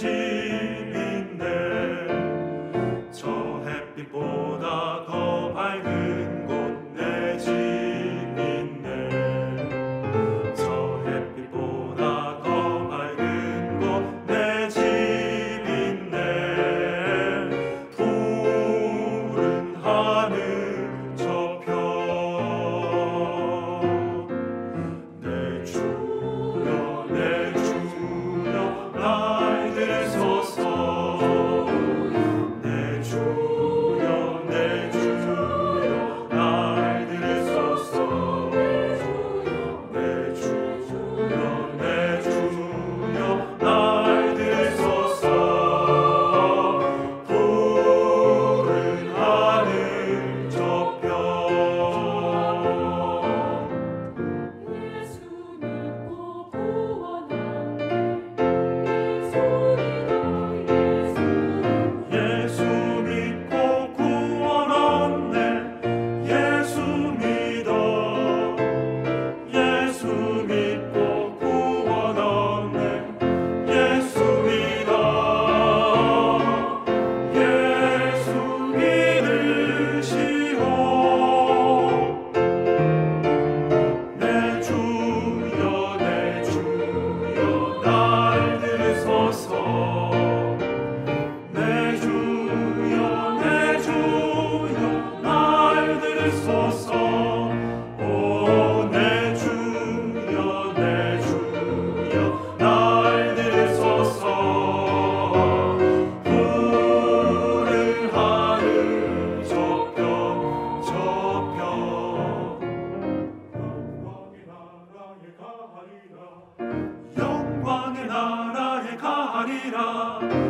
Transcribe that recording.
Jesus. Da.